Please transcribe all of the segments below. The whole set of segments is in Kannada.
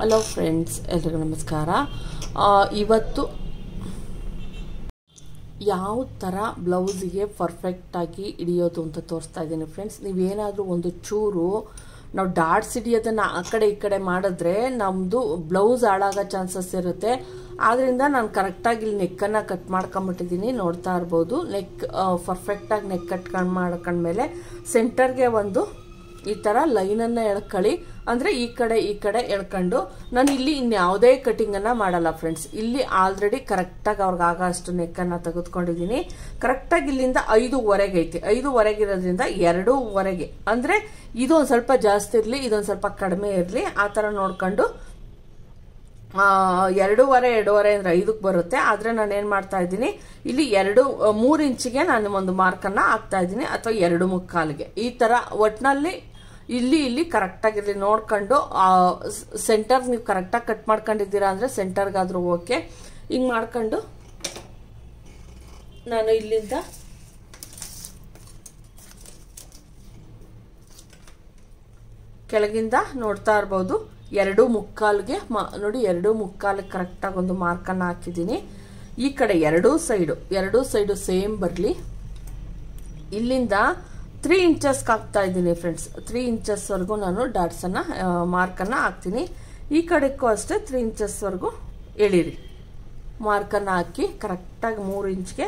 ಹಲೋ ಫ್ರೆಂಡ್ಸ್ ಎಲ್ರಿಗೂ ನಮಸ್ಕಾರ. ಇವತ್ತು ಯಾವ ಥರ ಬ್ಲೌಸಿಗೆ ಪರ್ಫೆಕ್ಟಾಗಿ ಹಿಡಿಯೋದು ಅಂತ ತೋರಿಸ್ತಾ ಇದ್ದೀನಿ ಫ್ರೆಂಡ್ಸ್ ನೀವೇನಾದರೂ ಒಂದು ಚೂರು, ನಾವು ಡಾಟ್ಸ್ ಹಿಡಿಯೋದನ್ನು ಆ ಕಡೆ ಈ ಕಡೆ ಮಾಡಿದ್ರೆ ನಮ್ಮದು ಬ್ಲೌಸ್ ಹಾಳಾಗೋ ಚಾನ್ಸಸ್ ಇರುತ್ತೆ. ಆದ್ದರಿಂದ ನಾನು ಕರೆಕ್ಟಾಗಿ ಇಲ್ಲಿ ನೆಕ್ಕನ್ನು ಕಟ್ ಮಾಡ್ಕೊಂಬಿಟ್ಟಿದ್ದೀನಿ. ನೋಡ್ತಾ ಇರ್ಬೋದು. ನೆಕ್ ಪರ್ಫೆಕ್ಟಾಗಿ ನೆಕ್ ಕಟ್ಕೊಂಡು ಮಾಡ್ಕೊಂಡ್ಮೇಲೆ ಸೆಂಟರ್ಗೆ ಒಂದು ಈ ಥರ ಲೈನನ್ನು ಎಳ್ಕೊಳ್ಳಿ ಅಂದರೆ ಈ ಕಡೆ ಈ ಕಡೆ ಎಳ್ಕೊಂಡು ನಾನು ಇಲ್ಲಿ ಇನ್ಯಾವುದೇ ಕಟಿಂಗನ್ನು ಮಾಡಲ್ಲ ಫ್ರೆಂಡ್ಸ್ ಇಲ್ಲಿ ಆಲ್ರೆಡಿ ಕರೆಕ್ಟಾಗಿ ಅವ್ರಿಗೆ ಆಗೋ ಅಷ್ಟು ನೆಕ್ಕನ್ನು ತೆಗೆದುಕೊಂಡಿದ್ದೀನಿ ಕರೆಕ್ಟಾಗಿ ಇಲ್ಲಿಂದ ಐದುವರೆಗೆ ಐತಿ. ಐದುವರೆಗಿರೋದ್ರಿಂದ ಎರಡೂವರೆಗೆ. ಅಂದರೆ ಇದು ಒಂದು ಸ್ವಲ್ಪ ಜಾಸ್ತಿ ಇರಲಿ, ಇದೊಂದು ಸ್ವಲ್ಪ ಕಡಿಮೆ ಇರಲಿ, ಆ ಥರ ನೋಡ್ಕೊಂಡು ಎರಡೂವರೆ ಎರಡೂವರೆ ಅಂದ್ರೆ ಐದಕ್ಕೆ ಬರುತ್ತೆ. ಆದ್ರೆ ನಾನು ಏನ್ ಮಾಡ್ತಾ ಇದ್ದೀನಿ? ಇಲ್ಲಿ ಎರಡು ಮೂರು ಇಂಚಿಗೆ ನಾನು ಒಂದು ಮಾರ್ಕನ್ನ ಹಾಕ್ತಾ ಇದ್ದೀನಿ, ಅಥವಾ ಎರಡು ಮುಕ್ಕಾಲಿಗೆ. ಈ ತರ ಒಟ್ನಲ್ಲಿ ಇಲ್ಲಿ ಇಲ್ಲಿ ಕರೆಕ್ಟಾಗಿರಲಿ ನೋಡ್ಕೊಂಡು ಸೆಂಟರ್ ನೀವು ಕರೆಕ್ಟಾಗಿ ಕಟ್ ಮಾಡ್ಕೊಂಡಿದ್ದೀರಾ ಅಂದ್ರೆ ಸೆಂಟರ್ಗಾದ್ರೂ ಓಕೆ ಹಿಂಗ್ ಮಾಡ್ಕೊಂಡು, ನಾನು ಇಲ್ಲಿಂದ ಕೆಳಗಿಂದ ನೋಡ್ತಾ ಇರ್ಬೋದು. ಎರಡು ಮುಕ್ಕಾಲ್ಗೆ ಮಾ, ನೋಡಿ, ಎರಡು ಮುಕ್ಕಾಲಿಗೆ ಕರೆಕ್ಟಾಗಿ ಒಂದು ಮಾರ್ಕನ್ನು ಹಾಕಿದ್ದೀನಿ. ಈ ಕಡೆ ಎರಡೂ ಸೈಡು ಎರಡೂ ಸೈಡು ಸೇಮ್ ಬರಲಿ. ಇಲ್ಲಿಂದ ತ್ರೀ ಇಂಚಸ್ಗೆ ಹಾಕ್ತಾ ಇದ್ದೀನಿ ಫ್ರೆಂಡ್ಸ್ ತ್ರೀ ಇಂಚಸ್ವರೆಗೂ ನಾನು ಡಾಟ್ಸನ್ನು ಮಾರ್ಕನ್ನು ಹಾಕ್ತೀನಿ. ಈ ಕಡೆಗೂ ಅಷ್ಟೇ ತ್ರೀ ಇಂಚಸ್ವರೆಗೂ ಎಳೀರಿ. ಮಾರ್ಕನ್ನು ಹಾಕಿ ಕರೆಕ್ಟಾಗಿ ಮೂರು ಇಂಚ್ಗೆ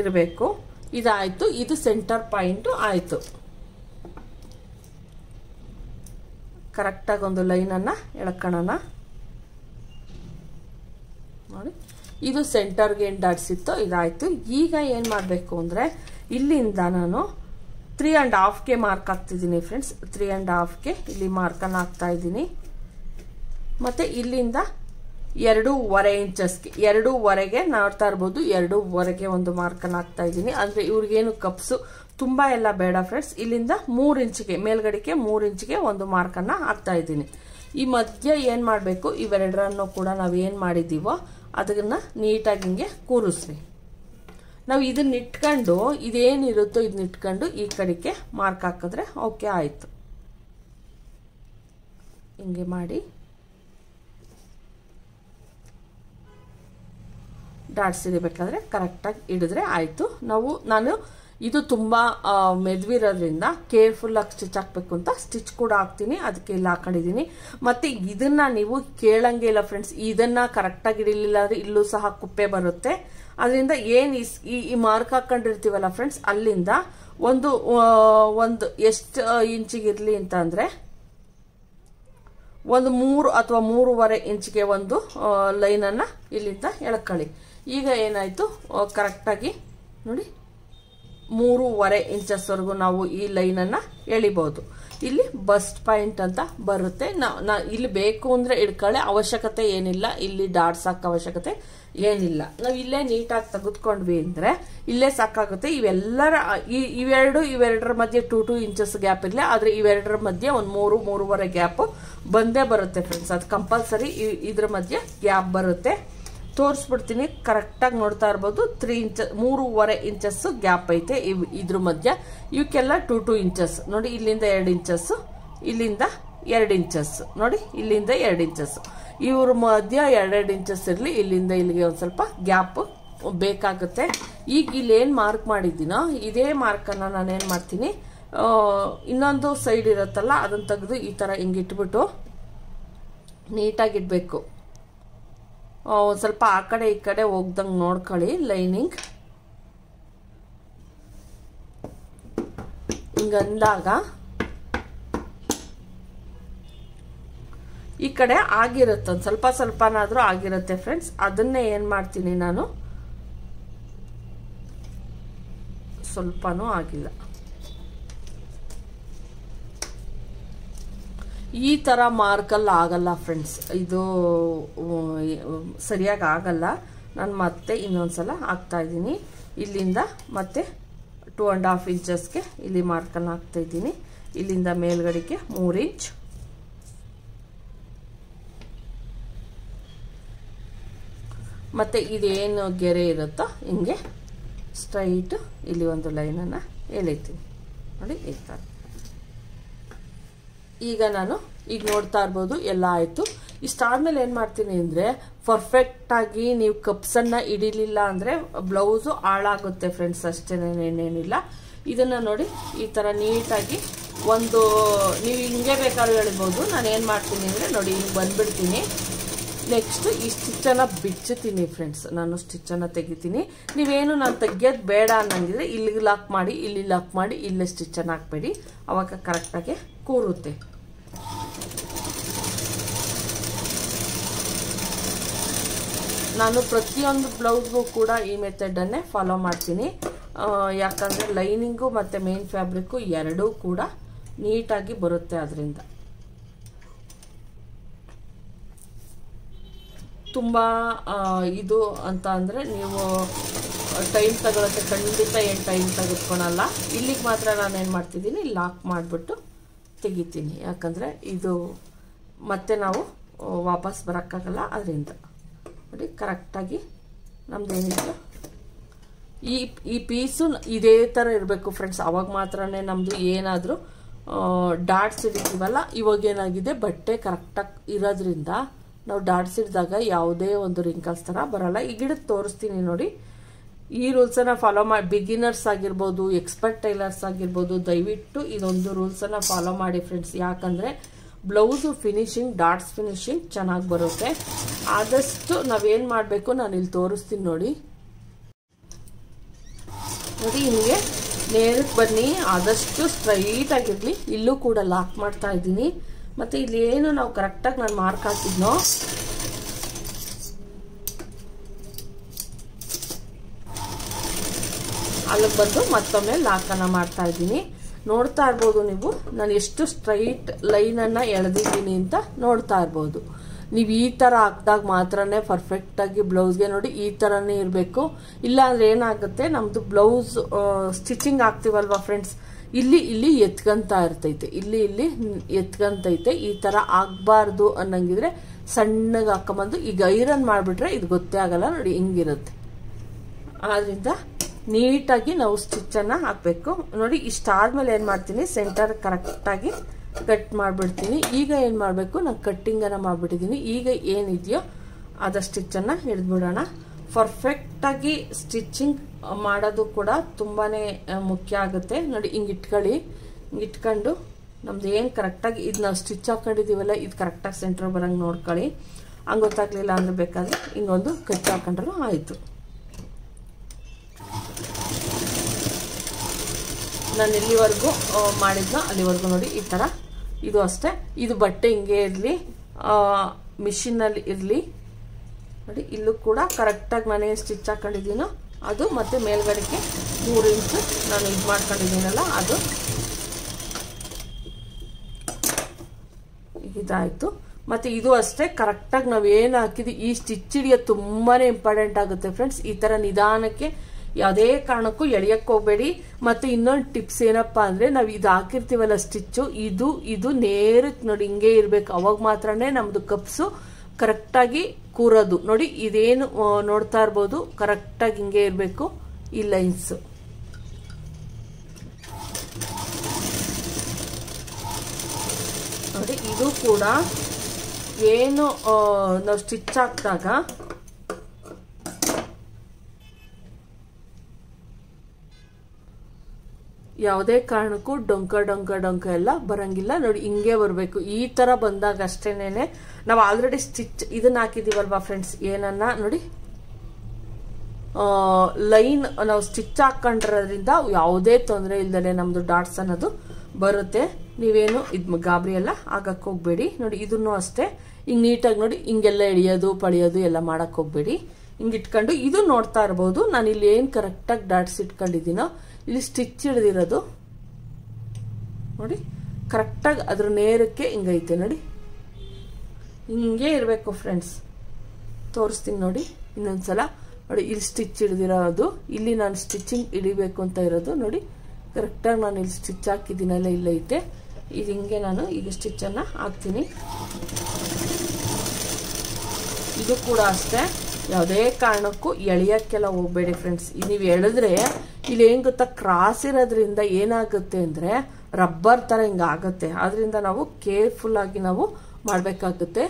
ಇರಬೇಕು. ಇದಾಯಿತು. ಇದು ಸೆಂಟರ್ ಪಾಯಿಂಟು ಆಯಿತು. ಕರೆಕ್ಟಾಗಿ ಒಂದು ಲೈನನ್ನು ಎಳ್ಕೊಳ್ಳೋಣ ನೋಡಿ, ಇದು ಸೆಂಟರ್ಗೆ ಡಾಟ್ಸಿತ್ತು ಇದಾಯಿತು. ಈಗ ಏನು ಮಾಡಬೇಕು ಅಂದರೆ, ಇಲ್ಲಿಂದ ನಾನು ತ್ರೀ ಆ್ಯಂಡ್ ಹಾಫ್ಗೆ ಮಾರ್ಕ್ ಹಾಕ್ತಿದ್ದೀನಿ ಫ್ರೆಂಡ್ಸ್ ತ್ರೀ ಆ್ಯಂಡ್ ಹಾಫ್ಗೆ ಇಲ್ಲಿ ಮಾರ್ಕನ್ನು ಹಾಕ್ತಾ ಇದ್ದೀನಿ. ಮತ್ತು ಇಲ್ಲಿಂದ ಎರಡೂವರೆ ಇಂಚಸ್ಗೆ ಎರಡೂವರೆಗೆ ನೋಡ್ತಾ ಇರ್ಬೋದು, ಎರಡೂವರೆಗೆ ಒಂದು ಮಾರ್ಕನ್ನು ಹಾಕ್ತಾ ಇದ್ದೀನಿ. ಅಂದರೆ ಇವ್ರಿಗೇನು ಕಪ್ಸು ತುಂಬ ಎಲ್ಲ ಬೇಡ ಫ್ರೆಂಡ್ಸ್ ಇಲ್ಲಿಂದ ಮೂರು ಇಂಚಿಗೆ, ಮೇಲ್ಗಡೆಗೆ ಮೂರು ಇಂಚಿಗೆ ಒಂದು ಮಾರ್ಕನ್ನು ಹಾಕ್ತಾ ಇದ್ದೀನಿ. ಈ ಮಧ್ಯ ಏನು ಮಾಡಬೇಕು? ಇವೆರಡರನ್ನು ಕೂಡ ನಾವು ಏನು ಮಾಡಿದ್ದೀವೋ ಅದನ್ನು ನೀಟಾಗಿ ಹಿಂಗೆ ಕೂರಿಸ್ರಿ. ನಾವು ಇದನ್ನ ಇಟ್ಕೊಂಡು, ಇದೇನಿರುತ್ತೋ ಇದನ್ನ ಇಟ್ಕೊಂಡು ಈ ಕಡೆಗೆ ಮಾರ್ಕ್ ಹಾಕಿದ್ರೆ ಓಕೆ ಆಯಿತು. ಹಿಂಗೆ ಮಾಡಿ. ಡಾಟ್ಸ್ ಹಿಡಿಬೇಕಾದ್ರೆ ಕರೆಕ್ಟಾಗಿ ಹಿಡಿದ್ರೆ ಆಯಿತು. ನಾವು, ನಾನು ಇದು ತುಂಬ ಮೆದ್ವಿರೋದ್ರಿಂದ ಕೇರ್ಫುಲ್ಲಾಗಿ ಸ್ಟಿಚ್ ಹಾಕಬೇಕು ಅಂತ ಸ್ಟಿಚ್ ಕೂಡ ಹಾಕ್ತೀನಿ, ಅದಕ್ಕೆ ಇಲ್ಲಿ ಹಾಕೊಂಡಿದ್ದೀನಿ. ಮತ್ತು ಇದನ್ನ ನೀವು ಕೇಳಂಗೆ ಇಲ್ಲ ಫ್ರೆಂಡ್ಸ್, ಇದನ್ನ ಕರೆಕ್ಟಾಗಿ ಹಿಡಿಲಿಲ್ಲ ಅಂದರೆ ಇಲ್ಲೂ ಸಹ ಕುಪ್ಪೆ ಬರುತ್ತೆ. ಅದರಿಂದ ಏನು ಈ ಮಾರ್ಕ್ ಹಾಕೊಂಡಿರ್ತೀವಲ್ಲ ಫ್ರೆಂಡ್ಸ್, ಅಲ್ಲಿಂದ ಒಂದು ಒಂದು ಎಷ್ಟು ಇಂಚಿಗಿರಲಿ ಅಂತ ಅಂದರೆ ಒಂದು ಮೂರು ಅಥವಾ ಮೂರುವರೆ ಇಂಚಿಗೆ ಒಂದು ಲೈನನ್ನು ಇಲ್ಲಿಂದ ಎಳ್ಕೊಳ್ಳಿ. ಈಗ ಏನಾಯಿತು ಕರೆಕ್ಟಾಗಿ ನೋಡಿ. ಮೂರುವರೆ ಇಂಚಸ್ವರೆಗೂ ನಾವು ಈ ಲೈನನ್ನು ಎಳಿಬಹುದು ಇಲ್ಲಿ ಬಸ್ಟ್ ಪಾಯಿಂಟ್ ಅಂತ ಬರುತ್ತೆ. ನಾ ಇಲ್ಲಿ ಬೇಕು ಅಂದರೆ ಇಡ್ಕೊಳ್ಳೆ, ಅವಶ್ಯಕತೆ ಏನಿಲ್ಲ. ಇಲ್ಲಿ ಡಾಟ್ಸ್ ಹಾಕ ಅವಶ್ಯಕತೆ ಏನಿಲ್ಲ. ನಾವು ಇಲ್ಲೇ ನೀಟಾಗಿ ತೆಗೆದುಕೊಂಡ್ವಿ ಅಂದರೆ ಇಲ್ಲೇ ಸಾಕಾಗುತ್ತೆ. ಇವೆಲ್ಲರ, ಈ, ಇವೆರಡು, ಇವೆರಡರ ಮಧ್ಯೆ ಟೂ ಟೂ ಇಂಚಸ್ ಗ್ಯಾಪ್ ಇರಲಿ. ಆದರೆ ಇವೆರಡರ ಮಧ್ಯೆ ಒಂದು ಮೂರು, ಮೂರುವರೆ ಗ್ಯಾಪ್ ಬಂದೇ ಬರುತ್ತೆ ಫ್ರೆಂಡ್ಸ್ ಅದು ಕಂಪಲ್ಸರಿ ಇದ್ರ ಮಧ್ಯೆ ಗ್ಯಾಪ್ ಬರುತ್ತೆ. ತೋರಿಸ್ಬಿಡ್ತೀನಿ. ಕರೆಕ್ಟಾಗಿ ನೋಡ್ತಾ ಇರ್ಬೋದು. ತ್ರೀ ಇಂಚ ಮೂರುವರೆ ಇಂಚಸ್ಸು ಗ್ಯಾಪ್ ಐತೆ ಇದ್ರ ಮಧ್ಯ. ಇವಕ್ಕೆಲ್ಲ ಟೂ ಟು ಇಂಚಸ್ ನೋಡಿ, ಇಲ್ಲಿಂದ ಎರಡು ಇಂಚಸ್ಸು ಇಲ್ಲಿಂದ ಎರಡು ಇಂಚಸ್ ನೋಡಿ, ಇಲ್ಲಿಂದ ಎರಡು ಇಂಚಸ್ ಇವ್ರ ಮಧ್ಯ ಎರಡೆರಡು ಇಂಚಸ್ ಇರಲಿ, ಇಲ್ಲಿಂದ ಇಲ್ಲಿಗೆ ಒಂದು ಸ್ವಲ್ಪ ಗ್ಯಾಪ್ ಬೇಕಾಗುತ್ತೆ. ಈಗ ಇಲ್ಲಿ ಏನು ಮಾರ್ಕ್ ಮಾಡಿದ್ದೀನೋ, ಇದೇ ಮಾರ್ಕನ್ನು ನಾನೇನು ಮಾಡ್ತೀನಿ. ಇನ್ನೊಂದು ಸೈಡ್ ಇರುತ್ತಲ್ಲ ಅದನ್ನು ತೆಗೆದು ಈ ಥರ ಹಿಂಗೆ ಇಟ್ಬಿಟ್ಟು ನೀಟಾಗಿಡಬೇಕು ಒಂದು ಸ್ವಲ್ಪ ಆ ಕಡೆ ಈ ಕಡೆ ಹೋಗ್ದಂಗೆ ನೋಡ್ಕೊಳ್ಳಿ, ಲೈನಿಂಗ್. ಹಿಂಗಂದಾಗ ಈ ಕಡೆ ಆಗಿರುತ್ತೆ, ಒಂದು ಸ್ವಲ್ಪ ಸ್ವಲ್ಪನಾದರೂ ಆಗಿರುತ್ತೆ ಫ್ರೆಂಡ್ಸ್ ಅದನ್ನೇ ಏನು ಮಾಡ್ತೀನಿ ನಾನು? ಸ್ವಲ್ಪನೂ ಆಗಿಲ್ಲ. ಈ ಥರ ಮಾರ್ಕಲ್ಲಿ ಆಗಲ್ಲ ಫ್ರೆಂಡ್ಸ್ ಇದು ಸರಿಯಾಗಿ ಆಗಲ್ಲ. ನಾನು ಮತ್ತೆ ಇನ್ನೊಂದ್ಸಲ ಹಾಕ್ತಾ ಇದ್ದೀನಿ. ಇಲ್ಲಿಂದ ಮತ್ತೆ ಟೂ ಆ್ಯಂಡ್ ಹಾಫ್ ಇಂಚಸ್ಗೆ ಇಲ್ಲಿ ಮಾರ್ಕನ್ನು ಹಾಕ್ತಾ ಇದ್ದೀನಿ. ಇಲ್ಲಿಂದ ಮೇಲ್ಗಡೆಗೆ ಮೂರು ಇಂಚ್ ಮತ್ತು ಇದೇನು ಗೆರೆ ಇರುತ್ತೋ ಹಿಂಗೆ ಸ್ಟ್ರೈಟು ಇಲ್ಲಿ ಒಂದು ಲೈನನ್ನು ಎಳಿತೀನಿ. ನೋಡಿ ಈ ಥರ ಈಗ ನಾನು ಈಗ ನೋಡ್ತಾ ಇರ್ಬೋದು, ಎಲ್ಲ ಆಯಿತು. ಇಷ್ಟಾದ್ಮೇಲೆ ಏನು ಮಾಡ್ತೀನಿ ಅಂದರೆ ಪರ್ಫೆಕ್ಟಾಗಿ ನೀವು ಕಪ್ಸನ್ನು ಹಿಡಿಲಿಲ್ಲ ಅಂದರೆ ಬ್ಲೌಸು ಹಾಳಾಗುತ್ತೆ ಫ್ರೆಂಡ್ಸ್ ಅಷ್ಟೇನೇನೇನಿಲ್ಲ ಇದನ್ನು ನೋಡಿ ಈ ಥರ ನೀಟಾಗಿ ಒಂದು, ನೀವು ಹಿಂಗೆ ಬೇಕಾದ್ರೂ ಹೇಳ್ಬೋದು. ನಾನು ಏನು ಮಾಡ್ತೀನಿ ಅಂದರೆ, ನೋಡಿ ಹಿಂಗೆ ಬಂದ್ಬಿಡ್ತೀನಿ. ನೆಕ್ಸ್ಟ್ ಈ ಸ್ಟಿಚ್ಚನ್ನು ಬಿಚ್ಚುತ್ತೀನಿ ಫ್ರೆಂಡ್ಸ್ ನಾನು ಸ್ಟಿಚ್ಚನ್ನು ತೆಗಿತೀನಿ. ನೀವೇನು ನಾನು ತೆಗಿಯೋದು ಬೇಡ ಅನ್ನಂಗಿದ್ರೆ ಇಲ್ಲಿಗೆ ಲಾಕ್ ಮಾಡಿ, ಇಲ್ಲಿ ಲಾಕ್ ಮಾಡಿ, ಇಲ್ಲೇ ಸ್ಟಿಚ್ಚನ್ನು ಹಾಕ್ಬೇಡಿ. ಅವಾಗ ಕರೆಕ್ಟಾಗಿ ಕೂರುತ್ತೆ. ನಾನು ಪ್ರತಿಯೊಂದು ಬ್ಲೌಸ್ಗೂ ಕೂಡ ಈ ಮೆಥಡನ್ನೇ ಫಾಲೋ ಮಾಡ್ತೀನಿ. ಯಾಕಂದರೆ ಲೈನಿಂಗು ಮತ್ತು ಮೇನ್ ಫ್ಯಾಬ್ರಿಕ್ಕು ಎರಡೂ ಕೂಡ ನೀಟಾಗಿ ಬರುತ್ತೆ ಅದರಿಂದ ತುಂಬ ಇದು ಅಂತ ಅಂದರೆ ನೀವು ಟೈಮ್ ತಗೊಳಕ್ಕೆ ಖಂಡಿತ ಏನು ಟೈಮ್ ತೆಗೆದುಕೊಳಲ್ಲ. ಇಲ್ಲಿಗೆ ಮಾತ್ರ ನಾನು ಏನು ಮಾಡ್ತಿದ್ದೀನಿ, ಲಾಕ್ ಮಾಡಿಬಿಟ್ಟು ತೆಗಿತೀನಿ. ಯಾಕಂದರೆ ಇದು ಮತ್ತೆ ನಾವು ವಾಪಸ್ ಬರೋಕ್ಕಾಗಲ್ಲ. ಅದರಿಂದ ನೋಡಿ ಕರೆಕ್ಟಾಗಿ ನಮ್ದು ಏನಿದೆ? ಈ ಈ ಪೀಸು ಇದೇ ಥರ ಇರಬೇಕು ಫ್ರೆಂಡ್ಸ್ ಅವಾಗ ಮಾತ್ರನೇ ನಮ್ಮದು ಏನಾದರೂ ಡಾಟ್ಸ್ ಇವಾಗ ಏನಾಗಿದೆ? ಬಟ್ಟೆ ಕರೆಕ್ಟಾಗಿ ಇರೋದ್ರಿಂದ ನಾವು ಡಾಟ್ಸ್ ಹಿಡಿದಾಗ ಯಾವುದೇ ಒಂದು ರಿಂಕಲ್ಸ್ ಥರ ಬರಲ್ಲ. ಈ ಗಿಡಕ್ಕೆ ತೋರಿಸ್ತೀನಿ ನೋಡಿ. ಈ ರೂಲ್ಸನ್ನು ಫಾಲೋ ಮಾಡಿ ಬಿಗಿನರ್ಸ್ ಆಗಿರ್ಬೋದು ಎಕ್ಸ್ಪರ್ಟ್ ಟೈಲರ್ಸ್ ಆಗಿರ್ಬೋದು, ದಯವಿಟ್ಟು ಇದೊಂದು ರೂಲ್ಸನ್ನು ಫಾಲೋ ಮಾಡಿ ಫ್ರೆಂಡ್ಸ್ ಯಾಕಂದರೆ ಬ್ಲೌಸು ಫಿನಿಶಿಂಗ್ ಡಾಟ್ಸ್ ಫಿನಿಶಿಂಗ್ ಚೆನ್ನಾಗಿ ಬರುತ್ತೆ. ಆದಷ್ಟು ನಾವೇನು ಮಾಡಬೇಕು ನಾನು ಇಲ್ಲಿ ತೋರಿಸ್ತೀನಿ ನೋಡಿ. ನೋಡಿ, ಹಿಂಗೆ ನೇರಕ್ಕೆ ಬನ್ನಿ, ಆದಷ್ಟು ಸ್ಟ್ರೈಟ್ ಆಗಿರಲಿ. ಇಲ್ಲೂ ಕೂಡ ಲಾಕ್ ಮಾಡ್ತಾ ಇದ್ದೀನಿ. ಮತ್ತು ಇಲ್ಲಿ ಏನು ನಾವು ಕರೆಕ್ಟಾಗಿ ನಾನು ಮಾರ್ಕ್ ಹಾಕಿದ್ನೋ ಅಲ್ಲಿಗೆ ಬಂದು ಮತ್ತೊಮ್ಮೆ ಲಾಕನ್ನು ಮಾಡ್ತಾ ಇದ್ದೀನಿ. ನೋಡ್ತಾ ಇರ್ಬೋದು ನೀವು. ನಾನು ಎಷ್ಟು ಸ್ಟ್ರೈಟ್ ಲೈನನ್ನು ಎಳೆದಿದ್ದೀನಿ ಅಂತ ನೋಡ್ತಾ ಇರ್ಬೋದು. ನೀವು ಈ ಥರ ಹಾಕ್ದಾಗ ಮಾತ್ರನೇ ಪರ್ಫೆಕ್ಟಾಗಿ ಬ್ಲೌಸ್ಗೆ ನೋಡಿ ಈ ಥರನೇ ಇರಬೇಕು. ಇಲ್ಲ ಅಂದ್ರೆ ಏನಾಗುತ್ತೆ ನಮ್ಮದು ಬ್ಲೌಸ್ ಸ್ಟಿಚಿಂಗ್ ಆಗ್ತೀವಲ್ವಾ ಫ್ರೆಂಡ್ಸ್ ಇಲ್ಲಿ ಇಲ್ಲಿ ಎತ್ಕಂತ ಇರ್ತೈತೆ. ಇಲ್ಲಿ ಇಲ್ಲಿ ಎತ್ಕೊಂತೈತೆ. ಈ ಥರ ಆಗಬಾರ್ದು ಅನ್ನಂಗಿದ್ರೆ ಸಣ್ಣಗೆ ಹಾಕೊಂಬಂದು ಈಗ ಐರನ್ ಮಾಡಿಬಿಟ್ರೆ ಇದು ಗೊತ್ತೇ ಆಗಲ್ಲ ನೋಡಿ, ಹಿಂಗಿರುತ್ತೆ. ಆದ್ರಿಂದ ನೀಟಾಗಿ ನಾವು ಸ್ಟಿಚ್ಚನ್ನು ಹಾಕಬೇಕು. ನೋಡಿ, ಇಷ್ಟಾದ್ಮೇಲೆ ಏನು ಮಾಡ್ತೀನಿ? ಸೆಂಟರ್ ಕರೆಕ್ಟಾಗಿ ಕಟ್ ಮಾಡಿಬಿಡ್ತೀನಿ. ಈಗ ಏನು ಮಾಡಬೇಕು? ನಾನು ಕಟ್ಟಿಂಗನ್ನು ಮಾಡಿಬಿಟ್ಟಿದ್ದೀನಿ. ಈಗ ಏನಿದೆಯೋ ಅದ ಸ್ಟಿಚ್ಚನ್ನು ಹಿಡಿದ್ಬಿಡೋಣ. ಪರ್ಫೆಕ್ಟಾಗಿ ಸ್ಟಿಚಿಂಗ್ ಮಾಡೋದು ಕೂಡ ತುಂಬಾ ಮುಖ್ಯ ಆಗುತ್ತೆ. ನೋಡಿ, ಹಿಂಗೆ ಇಟ್ಕೊಳ್ಳಿ. ಹಿಂಗೆ ಇಟ್ಕೊಂಡು ನಮ್ದು ಏನು ಕರೆಕ್ಟಾಗಿ ಇದು ನಾವು ಸ್ಟಿಚ್ ಹಾಕೊಂಡಿದ್ದೀವಲ್ಲ ಇದು ಕರೆಕ್ಟಾಗಿ ಸೆಂಟ್ರ್ ಬರೋಂಗೆ ನೋಡ್ಕೊಳ್ಳಿ. ಹಂಗೆ ಗೊತ್ತಾಗಲಿಲ್ಲ ಅಂದ್ರೆ ಬೇಕಾದ್ರೆ ಹಿಂಗೊಂದು ಕಟ್ ಹಾಕೊಂಡ್ರೂ ಆಯಿತು. ನಾನು ಇಲ್ಲಿವರೆಗೂ ಮಾಡಿದ್ನೋ ಅಲ್ಲಿವರೆಗೂ ನೋಡಿ, ಈ ಥರ ಇದು ಅಷ್ಟೇ. ಇದು ಬಟ್ಟೆ ಹಿಂಗೆ ಇರಲಿ ಮಿಷಿನಲ್ಲಿ ಇರಲಿ. ನೋಡಿ, ಇಲ್ಲೂ ಕೂಡ ಕರೆಕ್ಟಾಗಿ ನಾನು ಏನು ಸ್ಟಿಚ್ ಹಾಕೊಂಡಿದ್ದೀನೋ. ಅದು ಮತ್ತು ಮೇಲ್ಗಡೆಗೆ ಮೂರು ಇಂಚು ನಾನು ಇದು ಮಾಡ್ಕೊಂಡಿದ್ದೀನಲ್ಲ, ಅದು. ಇದಾಯಿತು. ಮತ್ತು ಇದು ಅಷ್ಟೇ ಕರೆಕ್ಟಾಗಿ ನಾವು ಏನು ಹಾಕಿದ್ವಿ, ಈ ಸ್ಟಿಚ್ ಹಿಡಿಯೋದು ತುಂಬಾ ಇಂಪಾರ್ಟೆಂಟ್ ಆಗುತ್ತೆ ಫ್ರೆಂಡ್ಸ್ ಈ ಥರ ನಿಧಾನಕ್ಕೆ ಯಾವುದೇ ಕಾರಣಕ್ಕೂ ಎಳೆಯಕ್ಕೆ ಹೋಗಬೇಡಿ. ಮತ್ತು ಇನ್ನೊಂದು ಟಿಪ್ಸ್ ಏನಪ್ಪ ಅಂದರೆ, ನಾವು ಇದು ಹಾಕಿರ್ತೀವಲ್ಲ ಸ್ಟಿಚ್ಚು ಇದು ಇದು ನೇರಕ್ಕೆ ನೋಡಿ ಹಿಂಗೆ ಇರಬೇಕು. ಅವಾಗ ಮಾತ್ರನೇ ನಮ್ಮದು ಕಪ್ಸು ಕರೆಕ್ಟಾಗಿ ಕೂರೋದು. ನೋಡಿ, ಇದೇನು ನೋಡ್ತಾ ಇರ್ಬೋದು. ಕರೆಕ್ಟಾಗಿ ಹಿಂಗೆ ಇರಬೇಕು. ಈ ಲೈನ್ಸು ನೋಡಿ, ಇದು ಕೂಡ ಏನು ನಾವು ಸ್ಟಿಚ್ ಹಾಕಿದಾಗ ಯಾವುದೇ ಕಾರಣಕ್ಕೂ ಡೊಂಕ ಡೊಂಕ ಡೊಂಕ ಎಲ್ಲ ಬರಂಗಿಲ್ಲ. ನೋಡಿ, ಹಿಂಗೆ ಬರಬೇಕು. ಈ ತರ ಬಂದಾಗ ಅಷ್ಟೇನೆ ನಾವು ಆಲ್ರೆಡಿ ಸ್ಟಿಚ್ ಇದನ್ನ ಹಾಕಿದೀವಲ್ವಾ ಫ್ರೆಂಡ್ಸ್ ಏನನ್ನ? ನೋಡಿ. ಲೈನ್ ನಾವು ಸ್ಟಿಚ್ ಹಾಕೊಂಡಿರೋದ್ರಿಂದ ಯಾವುದೇ ತೊಂದರೆ ಇಲ್ದಲೆ ನಮ್ದು ಡಾಟ್ಸ್ ಅನ್ನೋದು ಬರುತ್ತೆ. ನೀವೇನು ಇದ್ ಗಾಬರಿ ಎಲ್ಲ ಆಗಕ್ಕೆ ಹೋಗ್ಬೇಡಿ. ನೋಡಿ, ಇದನ್ನು ಅಷ್ಟೇ. ಹಿಂಗ್ ನೀಟಾಗಿ ನೋಡಿ, ಹಿಂಗೆಲ್ಲ ಎಳಿಯೋದು, ಪಳಿಯೋದು ಎಲ್ಲ ಮಾಡಕ್ ಹೋಗ್ಬೇಡಿ. ಹಿಂಗೆ ಇಟ್ಕೊಂಡು ಇದು ನೋಡ್ತಾ ಇರ್ಬೋದು. ನಾನು ಇಲ್ಲಿ ಏನು ಕರೆಕ್ಟಾಗಿ ಡಾಟ್ಸ್ ಇಟ್ಕೊಂಡಿದ್ದೀನೋ ಇಲ್ಲಿ ಸ್ಟಿಚ್ ಹಿಡ್ದಿರೋದು. ನೋಡಿ ಕರೆಕ್ಟಾಗಿ ಅದ್ರ ನೇರಕ್ಕೆ ಹಿಂಗೈತೆ, ನೋಡಿ. ಹಿಂಗೆ ಇರಬೇಕು ಫ್ರೆಂಡ್ಸ್ ತೋರಿಸ್ತೀನಿ ನೋಡಿ, ಇನ್ನೊಂದ್ಸಲ. ನೋಡಿ, ಇಲ್ಲಿ ಸ್ಟಿಚ್ ಹಿಡ್ದಿರೋದು, ಇಲ್ಲಿ ನಾನು ಸ್ಟಿಚಿಂಗ್ ಹಿಡಿಬೇಕು ಅಂತ ಇರೋದು, ನೋಡಿ. ಕರೆಕ್ಟಾಗಿ ನಾನು ಇಲ್ಲಿ ಸ್ಟಿಚ್ ಹಾಕಿದ್ದೀನಲ್ಲ ಇಲ್ಲೈತೆ ಇದು ಹಿಂಗೆ ನಾನು ಈಗ ಸ್ಟಿಚ್ಚನ್ನು ಹಾಕ್ತೀನಿ. ಇದು ಕೂಡ ಅಷ್ಟೇ. ಯಾವುದೇ ಕಾರಣಕ್ಕೂ ಎಳೆಯೋಕ್ಕೆಲ್ಲ ಹೋಗ್ಬೇಡಿ ಫ್ರೆಂಡ್ಸ್ ನೀವು ಎಳೆದ್ರೆ ಇಲ್ಲಿ ಏನು ಗೊತ್ತಾ? ಕ್ರಾಸ್ ಇರೋದ್ರಿಂದ ಏನಾಗುತ್ತೆ ಅಂದರೆ ರಬ್ಬರ್ ಥರ ಹಿಂಗಾಗುತ್ತೆ ಅದರಿಂದ ನಾವು ಕೇರ್ಫುಲ್ ಆಗಿ ನಾವು ಮಾಡಬೇಕಾಗುತ್ತೆ.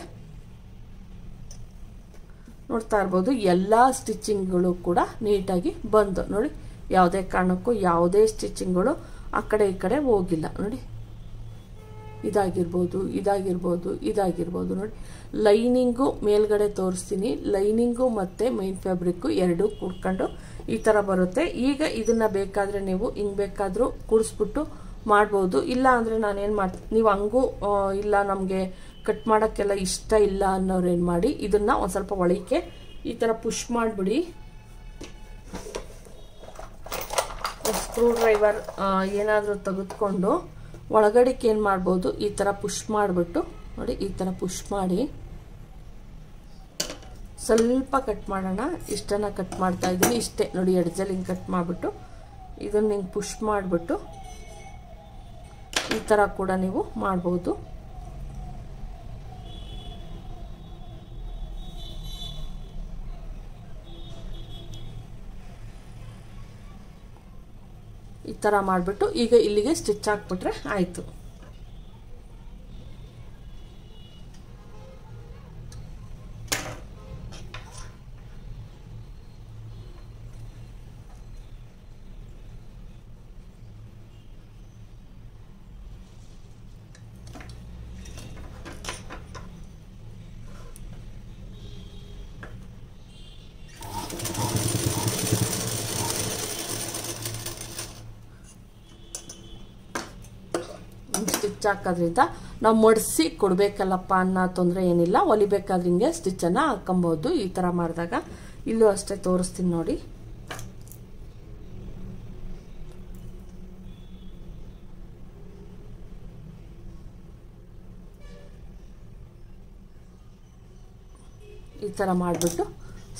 ನೋಡ್ತಾ ಇರ್ಬೋದು, ಎಲ್ಲ ಸ್ಟಿಚಿಂಗ್ಗಳು ಕೂಡ ನೀಟಾಗಿ ಬಂದು. ನೋಡಿ, ಯಾವುದೇ ಕಾರಣಕ್ಕೂ ಯಾವುದೇ ಸ್ಟಿಚಿಂಗ್ಗಳು ಆ ಕಡೆ ಈ ಕಡೆ ಹೋಗಿಲ್ಲ. ನೋಡಿ, ಇದಾಗಿರ್ಬೋದು ಇದಾಗಿರ್ಬೋದು ಇದಾಗಿರ್ಬೋದು. ನೋಡಿ ಲೈನಿಂಗು ಮೇಲ್ಗಡೆ ತೋರಿಸ್ತೀನಿ. ಲೈನಿಂಗು ಮತ್ತು ಮೈನ್ ಫ್ಯಾಬ್ರಿಕ್ಕು ಎರಡೂ ಕೂಡ್ಕೊಂಡು ಈ ಥರ ಬರುತ್ತೆ. ಈಗ ಇದನ್ನ ಬೇಕಾದರೆ ನೀವು ಹಿಂಗೆ ಬೇಕಾದರೂ ಕೂಡಿಸ್ಬಿಟ್ಟು ಮಾಡ್ಬೋದು. ಇಲ್ಲ ಅಂದರೆ ನಾನೇನು ಮಾಡ್ತೀನಿ ನೀವು ಹಂಗೂ ಇಲ್ಲ ನಮಗೆ ಕಟ್ ಮಾಡೋಕ್ಕೆಲ್ಲ ಇಷ್ಟ ಇಲ್ಲ ಅನ್ನೋರು ಏನು ಮಾಡಿ ಇದನ್ನು ಒಂದು ಸ್ವಲ್ಪ ಒಳಕ್ಕೆ ಈ ಥರ ಪುಷ್ ಮಾಡಿಬಿಡಿ. ಸ್ಕ್ರೂ ಡ್ರೈವರ್ ಏನಾದರೂ ತೆಗೆದುಕೊಂಡು ಒಳಗಡೆಗೆ ಏನು ಮಾಡ್ಬೋದು, ಈ ಥರ ಪುಷ್ ಮಾಡಿಬಿಟ್ಟು ನೋಡಿ, ಈ ಥರ ಪುಷ್ ಮಾಡಿ. ಸ್ವಲ್ಪ ಕಟ್ ಮಾಡೋಣ. ಇಷ್ಟನ್ನ ಕಟ್ ಮಾಡ್ತಾ ಇದ್ದೀನಿ. ಇಷ್ಟೇ. ನೋಡಿ ಎಡ್ಜಲ್ಲಿ ಹಿಂಗೆ ಕಟ್ ಮಾಡಿಬಿಟ್ಟು, ಇದನ್ನು ಹಿಂಗೆ ಪುಷ್ ಮಾಡಿಬಿಟ್ಟು, ಈ ಥರ ಕೂಡ ನೀವು ಮಾಡ್ಬೋದು. ಈ ಥರ ಮಾಡಿಬಿಟ್ಟು, ಈಗ ಇಲ್ಲಿಗೆ ಸ್ಟಿಚ್ ಹಾಕ್ಬಿಟ್ರೆ ಆಯಿತು. ಸ್ಟಿಚ್ ನಾವು ಮಡಿಸಿ ಕೊಡಬೇಕಲ್ಲಪ್ಪ ಅನ್ನೋ ತೊಂದರೆ ಏನಿಲ್ಲ. ಹೊಲಿಬೇಕಾದ್ರೆ ಹಿಂಗೆ ಸ್ಟಿಚ್ಚನ್ನು ಹಾಕೊಬೋದು ಈ ಥರ ಮಾಡಿದಾಗ ಇಲ್ಲೂ ಅಷ್ಟೇ ತೋರಿಸ್ತೀನಿ ನೋಡಿ. ಈ ಥರ ಮಾಡಿಬಿಟ್ಟು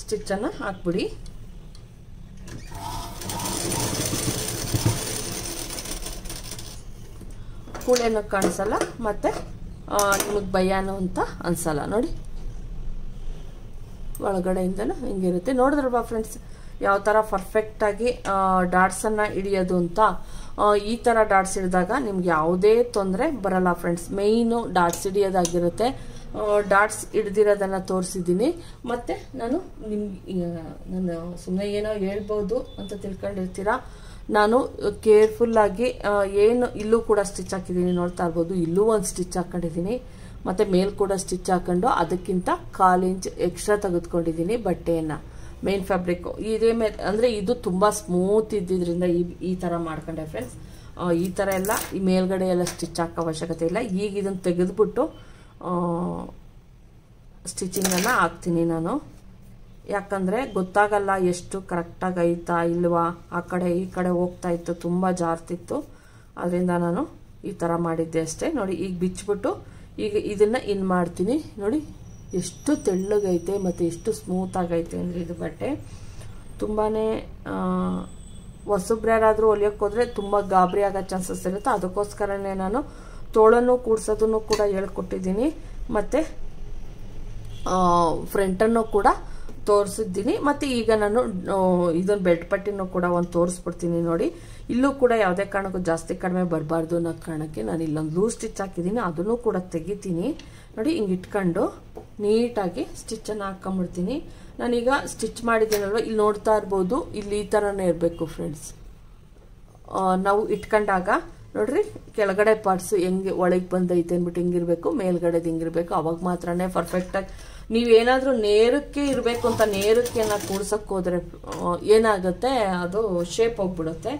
ಸ್ಟಿಚ್ಚನ್ನು ಹಾಕ್ಬಿಡಿ. ಕೂಳೆನೂ ಕಾಣಿಸಲ್ಲ, ಮತ್ತು ನಿಮಗೆ ಭಯನೋ ಅಂತ ಅನ್ಸಲ್ಲ. ನೋಡಿ. ಒಳಗಡೆಯಿಂದನೂ ಹಿಂಗಿರುತ್ತೆ. ನೋಡಿದ್ರಲ್ವಾ ಫ್ರೆಂಡ್ಸ್ ಯಾವ ಥರ ಪರ್ಫೆಕ್ಟಾಗಿ ಡಾಟ್ಸನ್ನು ಹಿಡಿಯೋದು ಅಂತ. ಈ ಥರ ಡಾಟ್ಸ್ ಹಿಡಿದಾಗ ನಿಮ್ಗೆ ಯಾವುದೇ ತೊಂದರೆ ಬರಲ್ಲ ಫ್ರೆಂಡ್ಸ್ ಮೇಯ್ನು ಡಾಟ್ಸ್ ಹಿಡಿಯೋದಾಗಿರುತ್ತೆ. ಡಾಟ್ಸ್ ಹಿಡ್ದಿರೋದನ್ನು ತೋರಿಸಿದ್ದೀನಿ. ಮತ್ತು ನಾನು ನಿಮ್ಗೆ ನಾನು ಸುಮ್ಮನೆ ಏನೋ ಹೇಳ್ಬೋದು ಅಂತ ತಿಳ್ಕೊಂಡಿರ್ತೀರಾ? ನಾನು ಕೇರ್ಫುಲ್ಲಾಗಿ ಏನು, ಇಲ್ಲೂ ಕೂಡ ಸ್ಟಿಚ್ ಹಾಕಿದ್ದೀನಿ. ನೋಡ್ತಾ ಇರ್ಬೋದು, ಇಲ್ಲೂ ಒಂದು ಸ್ಟಿಚ್ ಹಾಕೊಂಡಿದ್ದೀನಿ. ಮತ್ತು ಮೇಲ್ ಕೂಡ ಸ್ಟಿಚ್ ಹಾಕೊಂಡು ಅದಕ್ಕಿಂತ ಕಾಲು ಇಂಚ್ ಎಕ್ಸ್ಟ್ರಾ ತೆಗೆದುಕೊಂಡಿದ್ದೀನಿ ಬಟ್ಟೆಯನ್ನು. ಮೇನ್ ಫ್ಯಾಬ್ರಿಕ್ ಇದೇ ಮೇಲೆ, ಅಂದರೆ ಇದು ತುಂಬ ಸ್ಮೂತ್ ಇದ್ದಿದ್ದರಿಂದ ಈ ಈ ಥರ ಮಾಡ್ಕೊಂಡೆ ಫ್ರೆಂಡ್ಸ್ ಈ ಥರ ಎಲ್ಲ ಈ ಮೇಲ್ಗಡೆ ಎಲ್ಲ ಸ್ಟಿಚ್ ಹಾಕೋ ಅವಶ್ಯಕತೆ ಇಲ್ಲ. ಈಗ ಇದನ್ನು ತೆಗೆದುಬಿಟ್ಟು ಸ್ಟಿಚಿಂಗನ್ನು ಹಾಕ್ತೀನಿ ನಾನು. ಯಾಕಂದರೆ ಗೊತ್ತಾಗಲ್ಲ ಎಷ್ಟು ಕರೆಕ್ಟಾಗಿ ಐತಾ ಇಲ್ವಾ. ಆ ಕಡೆ ಈ ಕಡೆ ಹೋಗ್ತಾ ಇತ್ತು, ತುಂಬ ಜಾರ್ತಿತ್ತು ಅದರಿಂದ ನಾನು ಈ ಥರ ಮಾಡಿದ್ದೆ ಅಷ್ಟೇ. ನೋಡಿ, ಈಗ ಬಿಚ್ಚಿಬಿಟ್ಟು ಈಗ ಇದನ್ನು ಇನ್ ಮಾಡ್ತೀನಿ. ನೋಡಿ, ಎಷ್ಟು ತೆಳ್ಳಗೈತೆ ಮತ್ತು ಎಷ್ಟು ಸ್ಮೂತ್ ಆಗೈತೆ ಅಂದರೆ ಇದು ಬಟ್ಟೆ. ತುಂಬಾ ಹೊಸಬ್ರ್ಯಾರಾದರೂ ಹೊಲಿಯಕ್ ಹೋದರೆ ತುಂಬ ಗಾಬರಿ ಆಗೋ ಚಾನ್ಸಸ್ ಇರುತ್ತೆ. ಅದಕ್ಕೋಸ್ಕರನೇ ನಾನು ತೋಳನ್ನು ಕೂಡ್ಸೋದನ್ನು ಕೂಡ ಹೇಳ್ಕೊಟ್ಟಿದ್ದೀನಿ. ಮತ್ತು ಫ್ರಂಟನ್ನು ಕೂಡ ತೋರಿಸಿದ್ದೀನಿ. ಮತ್ತು ಈಗ ನಾನು ಇದೊಂದು ಬೆಡ್ಪಟ್ಟಿನೂ ಪಟ್ಟಿನೂ ಕೂಡ ಒಂದು ತೋರಿಸ್ಬಿಡ್ತೀನಿ ನೋಡಿ. ಇಲ್ಲೂ ಕೂಡ ಯಾವುದೇ ಕಾರಣಕ್ಕೂ ಜಾಸ್ತಿ ಕಡಿಮೆ ಬರಬಾರ್ದು ಅನ್ನೋ ಕಾರಣಕ್ಕೆ ನಾನು ಇಲ್ಲೊಂದು ಲೂಸ್ ಸ್ಟಿಚ್ ಹಾಕಿದ್ದೀನಿ. ಅದನ್ನು ಕೂಡ ತೆಗಿತೀನಿ. ನೋಡಿ, ಹಿಂಗೆ ಇಟ್ಕೊಂಡು ನೀಟಾಗಿ ಸ್ಟಿಚ್ಚನ್ನು ಹಾಕೊಂಬಿಡ್ತೀನಿ. ನಾನೀಗ ಸ್ಟಿಚ್ ಮಾಡಿದ್ದೀನಲ್ವ ಇಲ್ಲಿ ನೋಡ್ತಾ ಇರ್ಬೋದು. ಇಲ್ಲಿ ಈ ಥರನೇ ಇರಬೇಕು ಫ್ರೆಂಡ್ಸ್. ನಾವು ಇಟ್ಕೊಂಡಾಗ ನೋಡ್ರಿ, ಕೆಳಗಡೆ ಪಾರ್ಟ್ಸ್ ಹೆಂಗೆ ಒಳಗೆ ಬಂದೈತೆ ಅಂದ್ಬಿಟ್ಟು ಹಿಂಗಿರ್ಬೇಕು, ಮೇಲ್ಗಡೆದು ಹಿಂಗಿರ್ಬೇಕು. ಅವಾಗ ಮಾತ್ರನೇ ಪರ್ಫೆಕ್ಟಾಗಿ ನೀವೇನಾದರೂ ನೇರಕ್ಕೆ ಇರಬೇಕು ಅಂತ ನೇರಕ್ಕೆ ಕೂಡ್ಸಕ್ಕೆ ಹೋದ್ರೆ ಏನಾಗುತ್ತೆ, ಅದು ಶೇಪ್ ಹೋಗ್ಬಿಡುತ್ತೆ.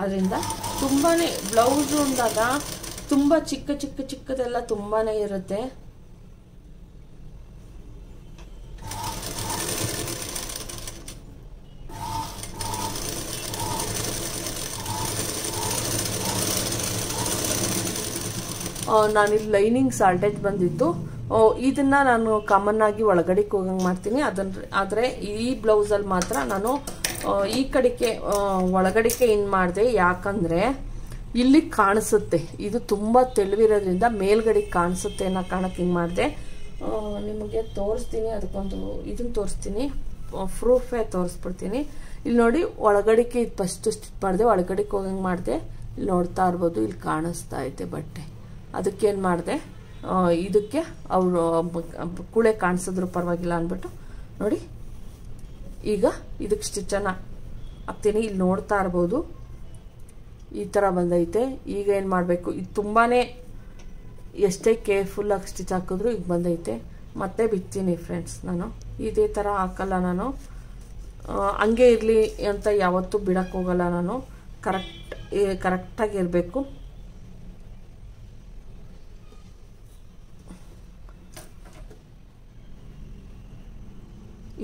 ಅದರಿಂದ ತುಂಬಾ ಬ್ಲೌಸು ಅಂದಾಗ ತುಂಬ ಚಿಕ್ಕ ಚಿಕ್ಕ ಚಿಕ್ಕದೆಲ್ಲ ತುಂಬಾ ಇರುತ್ತೆ. ನಾನಿಲ್ಲಿ ಲೈನಿಂಗ್ ಸಾಲ್ಟೇಜ್ ಬಂದಿತ್ತು. ಇದನ್ನ ನಾನು ಕಾಮನ್ ಆಗಿ ಒಳಗಡೆಗೆ ಹೋಗಂಗೆ ಮಾಡ್ತೀನಿ. ಅದನ್ನ ಆದರೆ ಈ ಬ್ಲೌಸಲ್ಲಿ ಮಾತ್ರ ನಾನು ಈ ಕಡೆಗೆ ಒಳಗಡೆಗೆ ಇನ್ ಮಾಡಿದೆ, ಯಾಕಂದರೆ ಇಲ್ಲಿ ಕಾಣಿಸುತ್ತೆ. ಇದು ತುಂಬ ತೆಳುವಿರೋದ್ರಿಂದ ಮೇಲ್ಗಡೆ ಕಾಣಿಸುತ್ತೆ ಅನ್ನೋ ಕಾರಣಕ್ಕೆ ಹಿಂಗೆ ಮಾಡಿದೆ. ನಿಮಗೆ ತೋರಿಸ್ತೀನಿ, ಅದಕ್ಕೊಂದು ಇದನ್ನ ತೋರಿಸ್ತೀನಿ. ಪ್ರೂಫೆ ತೋರಿಸ್ಬಿಡ್ತೀನಿ. ಇಲ್ಲಿ ನೋಡಿ, ಒಳಗಡೆಗೆ ಇದು ಫಸ್ಟ್ ಸ್ಟಿಚ್ ಮಾಡಿದೆ, ಒಳಗಡೆಗೆ ಹೋಗಂಗೆ ಮಾಡಿದೆ. ಇಲ್ಲಿ ನೋಡ್ತಾ ಇರ್ಬೋದು ಇಲ್ಲಿ ಕಾಣಿಸ್ತಾ ಐತೆ ಬಟ್ಟೆ. ಅದಕ್ಕೇನು ಮಾಡಿದೆ? ಇದಕ್ಕೆ ಅವರು ಕೂಳೆ ಕಾಣಿಸಿದ್ರು ಪರವಾಗಿಲ್ಲ ಅಂದ್ಬಿಟ್ಟು ನೋಡಿ. ಈಗ ಇದಕ್ಕೆ ಸ್ಟಿಚ್ಚನ್ನು ಹಾಕ್ತೀನಿ. ಇಲ್ಲಿ ನೋಡ್ತಾ ಇರ್ಬೋದು. ಈ ಥರ ಬಂದೈತೆ. ಈಗ ಏನು ಮಾಡಬೇಕು? ಇದು ತುಂಬಾ ಎಷ್ಟೇ ಕೇರ್ಫುಲ್ಲಾಗಿ ಸ್ಟಿಚ್ ಹಾಕಿದ್ರು ಈಗ ಬಂದೈತೆ. ಮತ್ತೆ ಬಿತ್ತೀನಿ ಫ್ರೆಂಡ್ಸ್ ನಾನು. ಇದೇ ಥರ ಹಾಕಲ್ಲ ನಾನು. ಹಂಗೆ ಇರಲಿ ಅಂತ ಯಾವತ್ತೂ ಬಿಡೋಕ್ಕೋಗಲ್ಲ ನಾನು. ಕರೆಕ್ಟ್ ಕರೆಕ್ಟಾಗಿ ಇರಬೇಕು.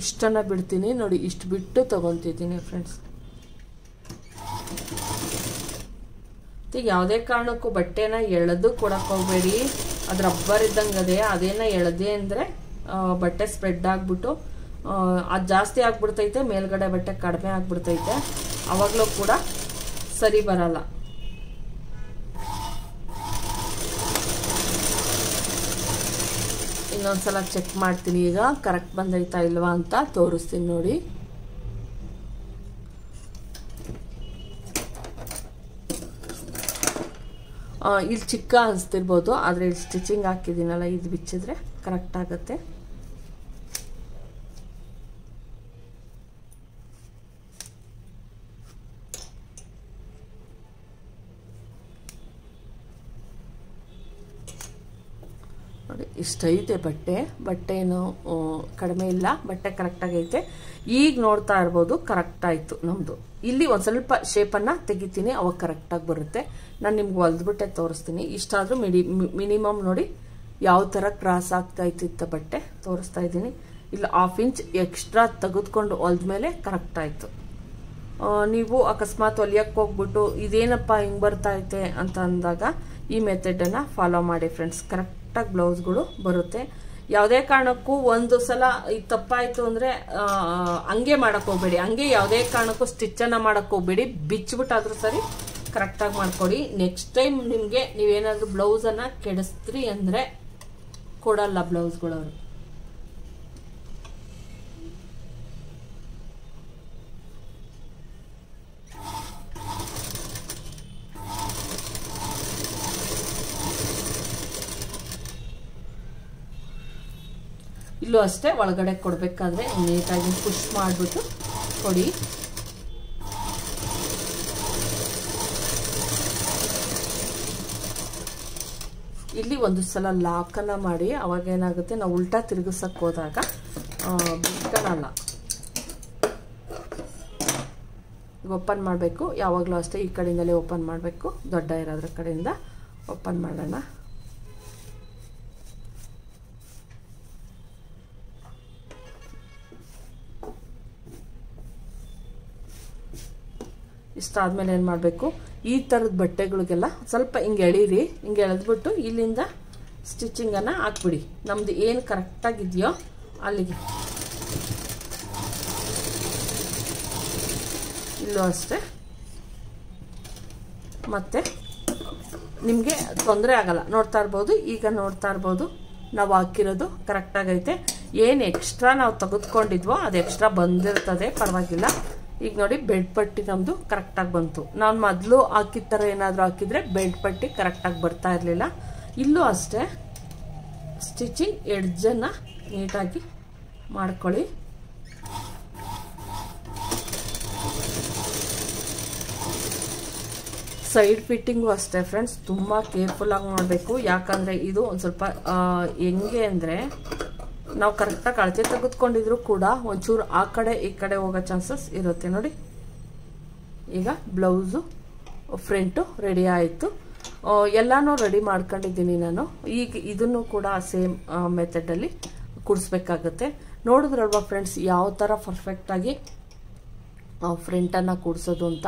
ಇಷ್ಟನ್ನು ಬಿಡ್ತೀನಿ. ನೋಡಿ, ಇಷ್ಟು ಬಿಟ್ಟು ತೊಗೊತಿದ್ದೀನಿ ಫ್ರೆಂಡ್ಸ್ ಯಾವುದೇ ಕಾರಣಕ್ಕೂ ಬಟ್ಟೆನ ಎಳೆದು ಕೊಡಕ್ಕೆ ಹೋಗಬೇಡಿ. ಅದು ರಬ್ಬರ್ ಇದ್ದಂಗೆ ಅದೇ. ಅದೇನ ಎಳೆದೆ ಅಂದರೆ ಬಟ್ಟೆ ಸ್ಪ್ರೆಡ್ ಆಗಿಬಿಟ್ಟು ಅದು ಜಾಸ್ತಿ ಆಗ್ಬಿಡ್ತೈತೆ, ಮೇಲ್ಗಡೆ ಬಟ್ಟೆ ಕಡಿಮೆ ಆಗ್ಬಿಡ್ತೈತೆ. ಅವಾಗಲೂ ಕೂಡ ಸರಿ ಬರಲ್ಲ. ಇನ್ನೊಂದ್ಸಲ ಚೆಕ್ ಮಾಡ್ತೀನಿ ಈಗ. ಕರೆಕ್ಟ್ ಬಂದೈತಾ ಇಲ್ವಾ ಅಂತ ತೋರಿಸ್ತೀನಿ ನೋಡಿ. ಇಲ್ಲಿ ಚಿಕ್ಕ ಅನಿಸ್ತಿರ್ಬೋದು, ಆದರೆ ಇಲ್ಲಿ ಸ್ಟಿಚಿಂಗ್ ಹಾಕಿದ್ದೀನಲ್ಲ, ಇದು ಬಿಚ್ಚಿದ್ರೆ ಕರೆಕ್ಟ್ ಆಗುತ್ತೆ. ನೋಡಿ ಇಷ್ಟೈತೆ ಬಟ್ಟೆ. ಬಟ್ಟೆ ಏನು ಕಡಿಮೆ ಇಲ್ಲ. ಬಟ್ಟೆ ಕರೆಕ್ಟಾಗೈತೆ ಈಗ ನೋಡ್ತಾ ಇರ್ಬೋದು ಕರೆಕ್ಟ್ ಆಯ್ತು ನಮ್ಮದು ಇಲ್ಲಿ ಒಂದು ಸ್ವಲ್ಪ ಶೇಪನ್ನು ತೆಗಿತೀನಿ, ಅವಾಗ ಕರೆಕ್ಟಾಗಿ ಬರುತ್ತೆ. ನಾನು ನಿಮ್ಗೆ ಹೊಲ್ದ್ಬಿಟ್ಟೆ ತೋರಿಸ್ತೀನಿ. ಇಷ್ಟಾದರೂ ಮಿಡಿ ಮಿನಿಮಮ್ ನೋಡಿ, ಯಾವ ಥರ ಕ್ರಾಸ್ ಆಗ್ತಾ ಇತ್ತಿತ್ತ ಬಟ್ಟೆ ತೋರಿಸ್ತಾ ಇದ್ದೀನಿ. ಇಲ್ಲಿ ಹಾಫ್ ಇಂಚ್ ಎಕ್ಸ್ಟ್ರಾ ತೆಗೆದುಕೊಂಡು ಕರೆಕ್ಟ್ ಆಯ್ತು. ನೀವು ಅಕಸ್ಮಾತ್ ಹೊಲಿಯಕ್ಕೆ ಹೋಗ್ಬಿಟ್ಟು, ಇದೇನಪ್ಪ ಹಿಂಗೆ ಬರ್ತಾ ಐತೆ ಅಂತ ಅಂದಾಗ ಈ ಮೆಥಡನ್ನು ಫಾಲೋ ಮಾಡಿ ಫ್ರೆಂಡ್ಸ್ ಕರೆಕ್ಟಾಗಿ ಬ್ಲೌಸ್ಗಳು ಬರುತ್ತೆ. ಯಾವುದೇ ಕಾರಣಕ್ಕೂ ಒಂದು ಸಲ ಇದು ತಪ್ಪಾಯಿತು ಅಂದರೆ ಹಂಗೆ ಮಾಡಕ್ಕೆ ಹೋಗ್ಬೇಡಿ. ಹಂಗೆ ಯಾವುದೇ ಕಾರಣಕ್ಕೂ ಸ್ಟಿಚ್ಚನ್ನು ಮಾಡಕ್ಕೆ ಹೋಗ್ಬೇಡಿ. ಬಿಚ್ಚಿಬಿಟ್ಟಾದ್ರೂ ಸರಿ ಕರೆಕ್ಟಾಗಿ ಮಾಡ್ಕೊಡಿ. ನೆಕ್ಸ್ಟ್ ಟೈಮ್ ನಿಮಗೆ ನೀವೇನಾದರೂ ಬ್ಲೌಸನ್ನು ಕೆಡಿಸ್ತ್ರಿ ಅಂದರೆ ಕೊಡಲ್ಲ ಬ್ಲೌಸ್ಗಳವರು. ಇಲ್ಲೂ ಅಷ್ಟೇ, ಒಳಗಡೆ ಕೊಡಬೇಕಾದ್ರೆ ನೀಟಾಗಿ ಪುಷ್ ಮಾಡಿಬಿಟ್ಟು ಕೊಡಿ. ಇಲ್ಲಿ ಒಂದು ಸಲ ಲಾಕನ್ನು ಮಾಡಿ ಅವಾಗ ಏನಾಗುತ್ತೆ ನಾವು ಉಲ್ಟಾ ತಿರುಗಿಸಕ್ಕೆ ಹೋದಾಗ ಬಿಟ್ಕೊಳ್ಳಲ್ಲ ಓಪನ್ ಮಾಡಬೇಕು. ಯಾವಾಗಲೂ ಅಷ್ಟೇ ಈ ಕಡೆಯಿಂದಲೇ ಓಪನ್ ಮಾಡಬೇಕು. ದೊಡ್ಡ ಇರೋದ್ರ ಕಡೆಯಿಂದ ಓಪನ್ ಮಾಡೋಣ. ಇಷ್ಟಾದ್ಮೇಲೆ ಏನು ಮಾಡಬೇಕು? ಈ ಥರದ ಬಟ್ಟೆಗಳಿಗೆಲ್ಲ ಸ್ವಲ್ಪ ಹಿಂಗೆ ಎಳೀರಿ. ಹಿಂಗೆ ಎಳೆದ್ಬಿಟ್ಟು ಇಲ್ಲಿಂದ ಸ್ಟಿಚಿಂಗನ್ನು ಹಾಕ್ಬಿಡಿ. ನಮ್ದು ಏನು ಕರೆಕ್ಟಾಗಿದೆಯೋ ಅಲ್ಲಿಗೆ. ಇಲ್ಲೂ ಅಷ್ಟೇ. ಮತ್ತು ನಿಮಗೆ ತೊಂದರೆ ಆಗಲ್ಲ. ನೋಡ್ತಾ ಇರ್ಬೋದು. ಈಗ ನೋಡ್ತಾ ಇರ್ಬೋದು. ನಾವು ಹಾಕಿರೋದು ಕರೆಕ್ಟಾಗೈತೆ ಏನು ಎಕ್ಸ್ಟ್ರಾ ನಾವು ತೆಗೆದುಕೊಂಡಿದ್ವೋ ಅದು ಎಕ್ಸ್ಟ್ರಾ ಬಂದಿರ್ತದೆ. ಪರವಾಗಿಲ್ಲ. ಈಗ ನೋಡಿ ಬೆಡ್ ಪಟ್ಟಿ ನಮ್ಮದು ಕರೆಕ್ಟಾಗಿ ಬಂತು. ನಾನು ಮೊದಲು ಹಾಕಿದ ಥರ ಏನಾದರೂ ಹಾಕಿದರೆ ಬೆಡ್ ಪಟ್ಟಿ ಕರೆಕ್ಟಾಗಿ ಬರ್ತಾ ಇರಲಿಲ್ಲ. ಇಲ್ಲೂ ಅಷ್ಟೇ ಸ್ಟಿಚಿಂಗ್ ಎಡ್ಜನ್ನು ನೀಟಾಗಿ ಮಾಡ್ಕೊಳ್ಳಿ. ಸೈಡ್ ಫಿಟ್ಟಿಂಗು ಅಷ್ಟೇ ಫ್ರೆಂಡ್ಸ್ ತುಂಬ ಕೇರ್ಫುಲ್ಲಾಗಿ ಮಾಡಬೇಕು. ಯಾಕಂದರೆ ಇದು ಒಂದು ಸ್ವಲ್ಪ ಹೆಂಗೆ ಅಂದರೆ ನಾವು ಕರೆಕ್ಟಾಗಿ ಅಳತೆ ತೆಗೆದುಕೊಂಡಿದ್ರು ಕೂಡ ಒಂಚೂರು ಆ ಕಡೆ, ಈ ಕಡೆ ಹೋಗೋ ಚಾನ್ಸಸ್ ಇರುತ್ತೆ ನೋಡಿ. ಈಗ ಬ್ಲೌಸು ಫ್ರಂಟು ರೆಡಿ ಆಯಿತು. ಎಲ್ಲನೂ ರೆಡಿ ಮಾಡ್ಕೊಂಡಿದ್ದೀನಿ ನಾನು. ಈಗ ಇದನ್ನು ಕೂಡ ಸೇಮ್ ಮೆಥಡಲ್ಲಿ ಕೂಡಿಸ್ಬೇಕಾಗತ್ತೆ. ನೋಡಿದ್ರಲ್ವಾ ಫ್ರೆಂಡ್ಸ್ ಯಾವ ಥರ ಪರ್ಫೆಕ್ಟಾಗಿ ಫ್ರಂಟನ್ನು ಕೂಡಿಸೋದು ಅಂತ.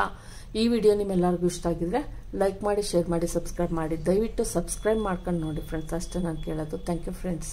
ಈ ವಿಡಿಯೋ ನಿಮ್ಮೆಲ್ಲರಿಗೂ ಇಷ್ಟ ಆಗಿದ್ರೆ ಲೈಕ್ ಮಾಡಿ ಶೇರ್ ಮಾಡಿ ಸಬ್ಸ್ಕ್ರೈಬ್ ಮಾಡಿ. ದಯವಿಟ್ಟು ಸಬ್ಸ್ಕ್ರೈಬ್ ಮಾಡ್ಕೊಂಡು ನೋಡಿ ಫ್ರೆಂಡ್ಸ್ ಅಷ್ಟೇ ನಾನು ಕೇಳೋದು. Thank you friends